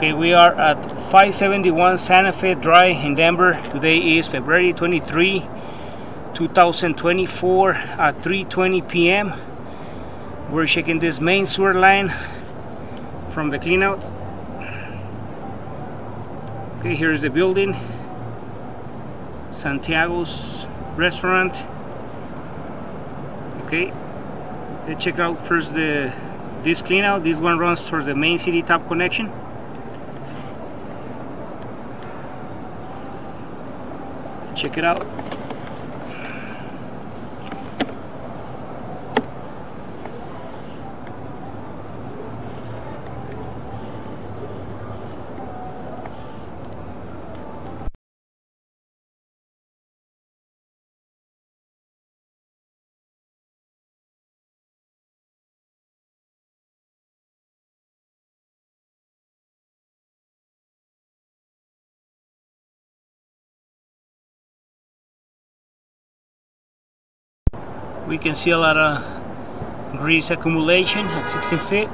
Okay, we are at 571 Santa Fe Drive in Denver. Today is February 23, 2024 at 3.20 p.m. We're checking this main sewer line from the cleanout. Okay, here's the building. Santiago's restaurant. Okay, let's check out first the this cleanout. This one runs towards the main city tap connection. Check it out. We can see a lot of grease accumulation at 16 feet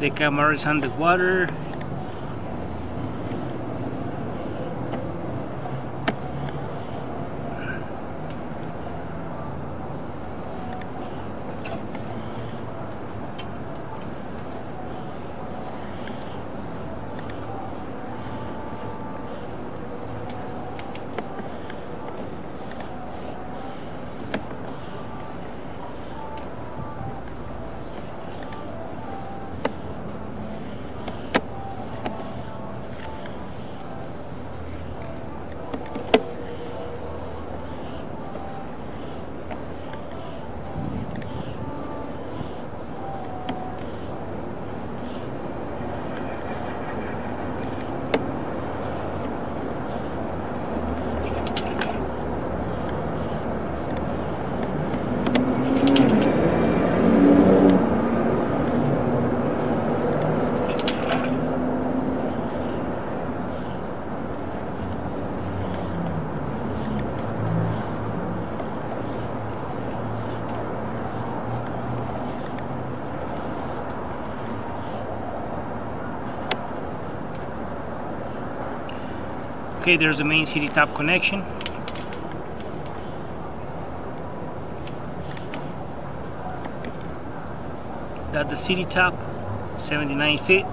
the camera is underwater okay there's the main city tap connection. That's the city tap 79 feet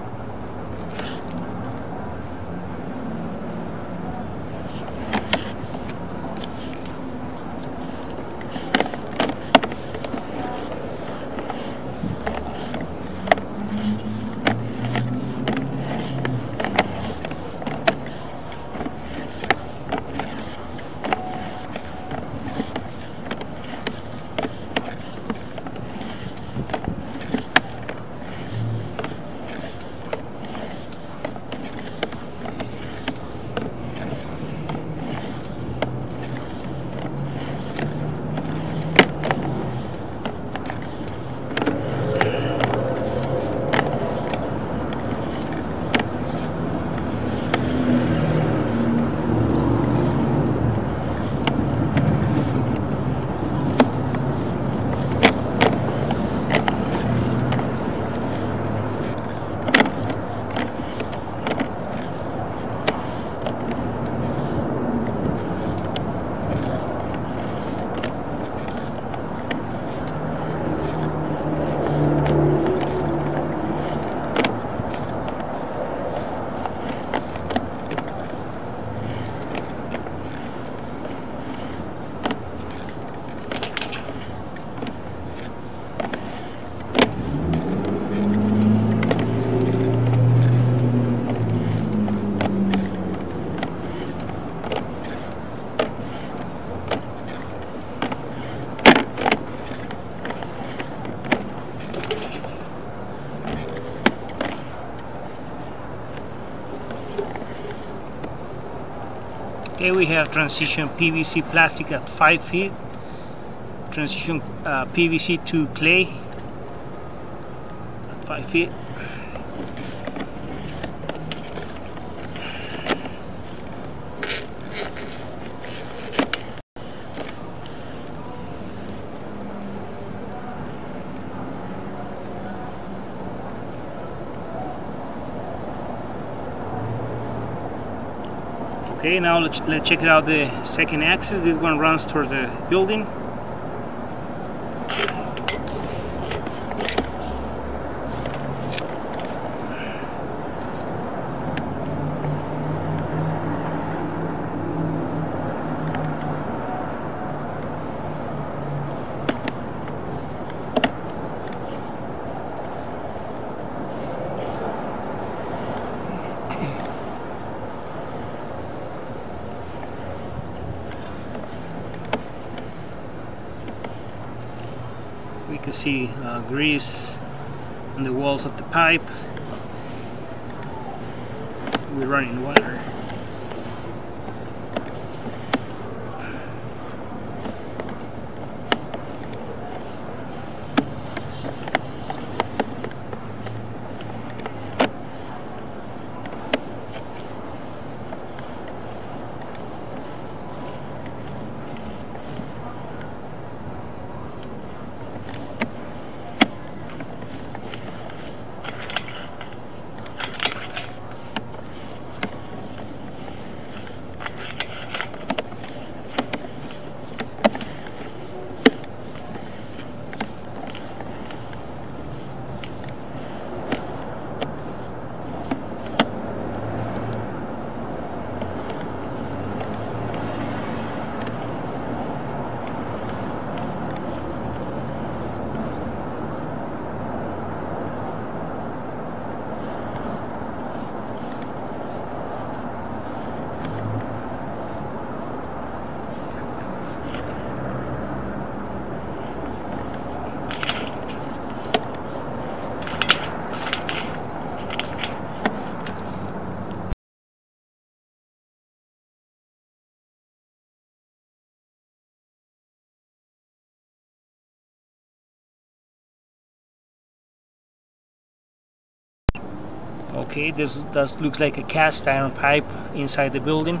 Okay, we have transition PVC plastic at 5 feet, transition uh, PVC to clay at 5 feet. Okay, now let's, let's check it out the second axis. This one runs towards the building. We can see uh, grease on the walls of the pipe. We're running water okay this does looks like a cast iron pipe inside the building